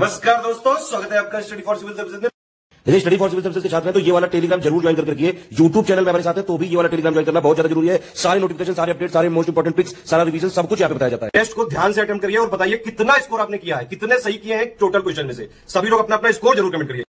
नमस्कार दोस्तों, स्वागत है आपका स्टडी फॉर सिविल सर्विसेज़ में। यदि स्टडी फॉर सिविल सर्विस के छात्र हैं तो ये वाला टेलीग्राम ज़रूर ज्वाइन करके रखिए। यूट्यूब चैनल में हमारे साथ है तो भी ये वाला टेलीग्राम ज्वाइन करना बहुत ज़्यादा ज़रूरी है। सारे नोटिफिकेशन सारे अपडेट सारे मोस्ट इंपॉर्टेंट पिक्स सारा रिवीजन सब कुछ यहाँ पे बताया जाता है। टेस्ट को ध्यान से अटेम्प्ट करिए और बताइए कितना स्कोर आपने किया है, कितने सही किए हैं टोटल क्वेश्चन में से। सभी लोग अपना अपना स्कोर ज़रूर कमेंट करिए।